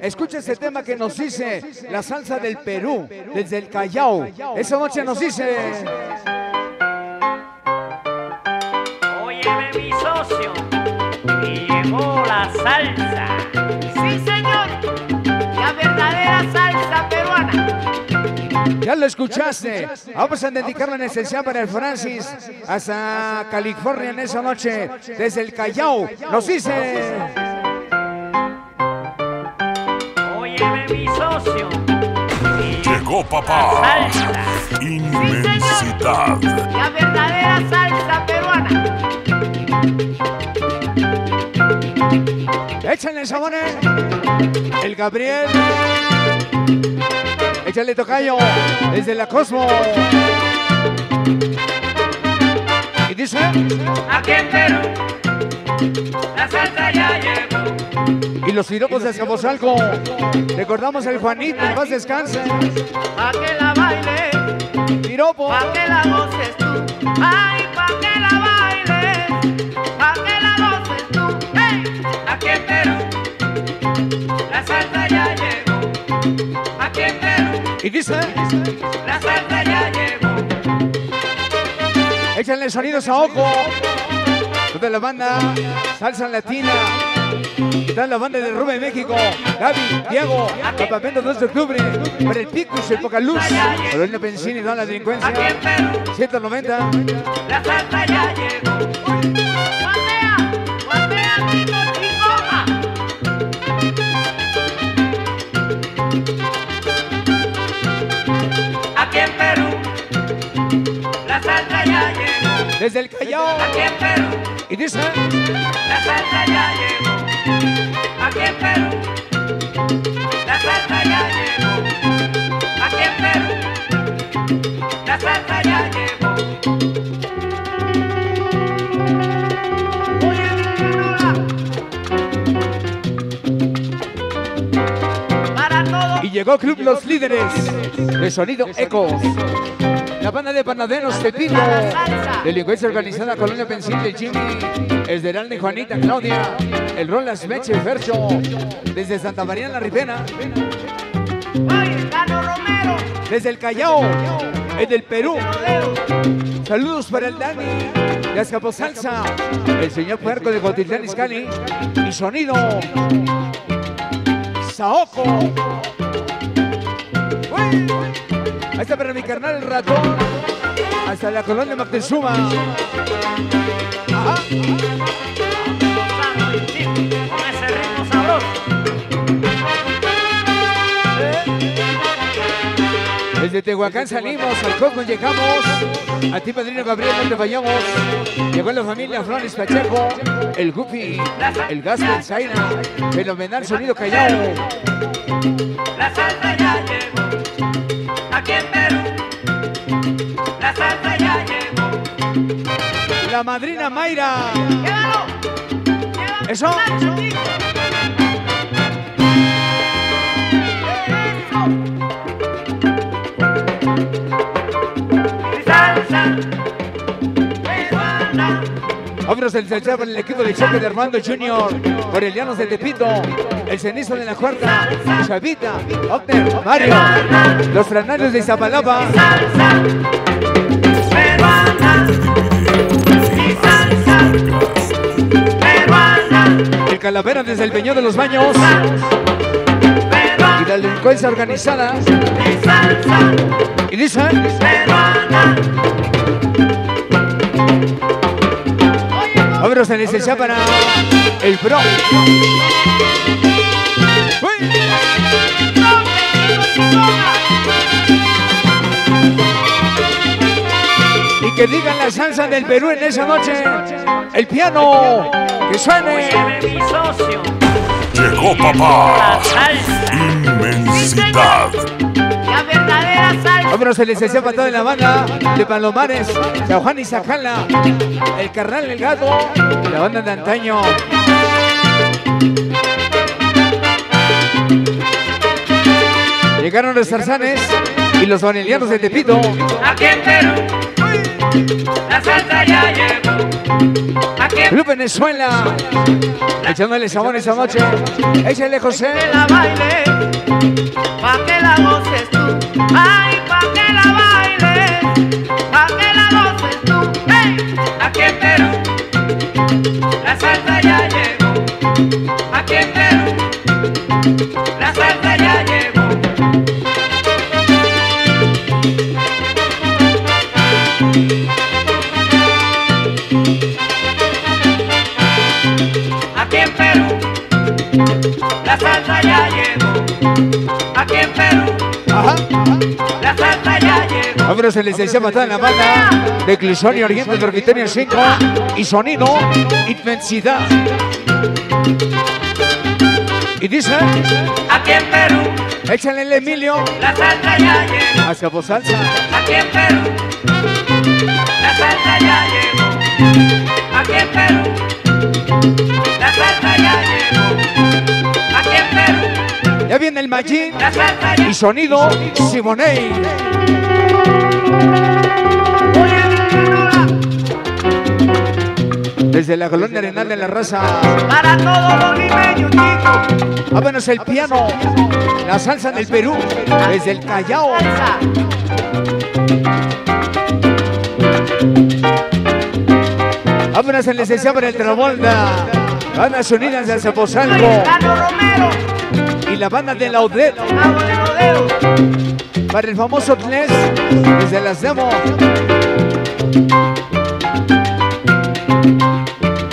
Escucha ese tema que nos dice la salsa del Perú, desde el Callao. Esa noche nos dice. Óyeme mi socio, y llegó la salsa. Sí, señor. La verdadera salsa peruana. Ya lo escuchaste. Vamos a dedicarla en especial para el Francis hasta California en esa noche, desde el Callao. Nos dice. Papá. salsa. Inmensidad. La verdadera salsa peruana. Échale sabores. El Gabriel. Échale tocayo. Desde la Cosmo. Y dice. Aquí en Perú, la salsa ya llegó. Y los piropos de Escaposalco. Recordamos al Juanito. en Paz descanse. Pa' que la baile, Piropo. pa' que la goces tú. Ay, pa' que la baile, pa' que la goces tú. ¡Hey! Aquí en Perú, la salsa ya llegó. Aquí en Perú, Y dice. la salsa ya llegó. Échale sonidos a ojo. Toda la banda Salsa Latina. Está la banda de Rubén México. Gaby, Diego, campamento 2 de octubre. Para el Picus, el Poca Luz. Colonia Pensini, da la Aquí delincuencia. en Perú, 190. la salsa ya llegó. Guatea, guatea, Tito Chingoma. Aquí en Perú, la salsa ya llegó. Desde el Callao. Aquí en Perú, Y dice. la salsa ya llegó. Aquí en Perú, la salsa ya llegó. Aquí en Perú, la salsa ya llegó. Oye. Para todos. Y llegó Club Los Líderes. De sonido Ecos. La banda de panaderos Pepito. Delincuencia organizada Colonia Pensini, el Jimmy. Esmeralda y Juanita, Claudia. El Rolas Meche Fercho. Desde Santa María la Ribena. Oye, Cano Romero. Desde el Callao. Es del Perú. Saludos para el Dani. De Azcapotzalza. El señor Puerco de Cotitlán Izcalli. Y sonido. Saoco. Ahí está para mi carnal el ratón. Hasta la colonia Moctezuma. Ajá. Desde Tehuacán salimos, al Cosmo llegamos. A ti, Padrino Gabriel, no te fallamos. Llegó la familia Flores Pacheco, el Guppy, el Gasper Zaina, fenomenal sonido callao. La salsa ya llegó. Aquí en Perú, la salsa ya llegó. La madrina Mayra. Llévalo. Llévalo. Eso. Del Celcha para el equipo de choque de Armando Junior. Por de Tepito. El cenizo de la cuarta. Chavita. Octer. Mario. Los franarios de peruana. El Calavera desde el Peñón de los Baños. Y la delincuencia organizada. Y dice. Vámonos del Celcha para el Pro. Uy. Y que digan la salsa del Perú en esa noche. El piano. Que suene. Óyeme mi socio. Llegó papá. Inmensidad. Vámonos el licenciado para toda la banda de Palomares, Juan y Zacala, el carnal El Gato, la banda de antaño. Llegaron los zarzanes y los vanelianos de Tepito. Aquí en Perú, La salsa ya llegó. Aquí en Venezuela. Echándole sabor esa noche. Échale, José. que la baile, pa' que la goces tú. Ay, pa' que la baile, pa' que la goces tú. Hey, aquí en Perú, la salsa ya llegó. Aquí en Perú, la salsa ya llegó. La salsa ya llegó. Vámonos el licenciado Matán, la banda de Clisonia Oriente de Orquitenia 5 y sonido inmensidad. Y dice, Aquí en Perú, échale el Emilio la salsa ya llegó. hacia voz salsa. Aquí en Perú, la salsa ya llegó. Aquí en Perú, la salsa ya llegó. En Ya viene el Magín y sonido Simonei. Desde la colonia Arenal de la Raza. para todos los limeños, chicos. Vámonos el piano. La salsa del Perú. Desde el Callao. Vámonos el licenciado para el Travolta. Bandas Unidas de Azapozalco. Carlos Romero, Y la banda de de Rodeo. Para el famoso Tles. Desde las demos.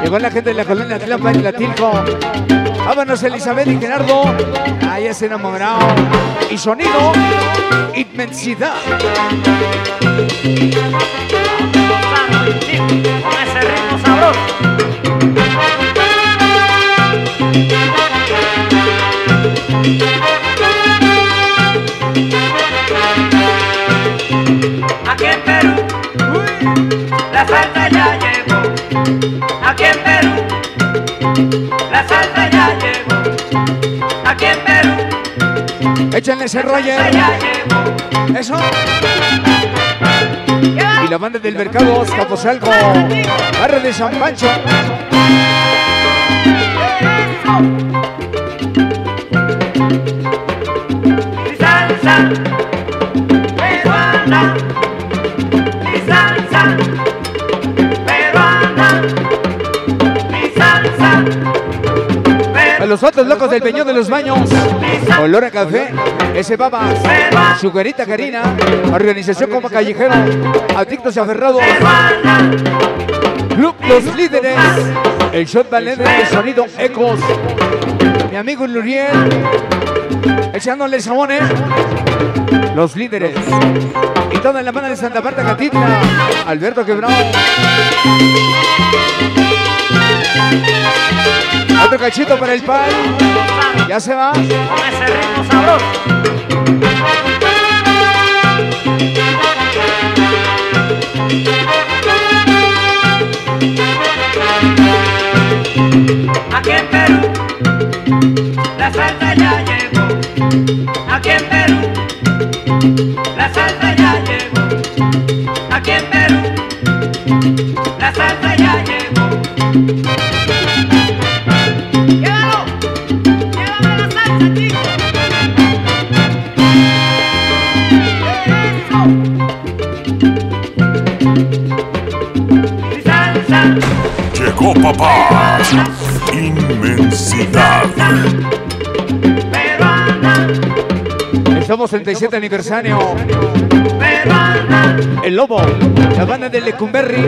Llegó la gente de la colonia Tlampa y Latilco. Vámonos Elizabeth y Gerardo. Ahí es enamorado. Y sonido. Inmensidad. con ese ritmo sabroso. Aquí en Perú, la salsa ya llegó. Aquí en Perú, Échenle ese la Roger. ya llegó. Eso. Y la banda del mercado Escaposalco. Barrio de San Pancho. Mi salsa peruana, A los otros locos del Peñón de los Baños. Olor a café. Ese babas. Su carita Karina. Organización como callejero. Adictos y aferrados. Club Los Líderes. El shot ballet de sonido Ecos. Mi amigo Luriel. Echándole sabones. Los líderes. Y toda la mano de Santa Marta Catitla. Alberto Quebrado. Otro cachito para el pan. Ya se va. con ese ritmo sabroso. Aquí en Perú, la salsa ya llegó. Aquí en Perú, la salsa ya llegó. Aquí en Perú, la salsa ya llegó. Inmensidad. Peruana, Estamos 37 aniversario. peruana, El Lobo, la banda del Lecumberri,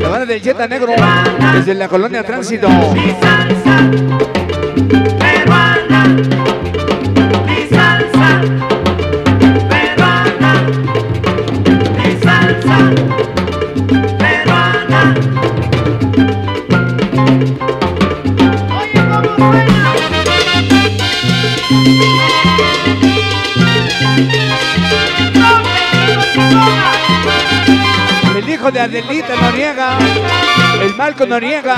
la banda del Jetta Negro, desde la colonia Tránsito. mi salsa. Hijo de Adelita Noriega, el Malco Noriega,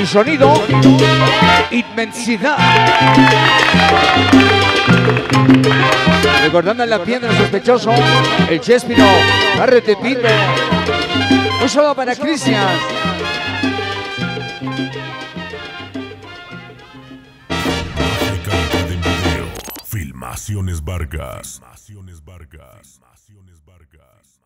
y sonido, inmensidad. Recordando en la piedra sospechoso, el Chespino, Barre Tepito. Un saludo para Cristian. Filmaciones Vargas. Filmaciones Vargas. Filmaciones Vargas.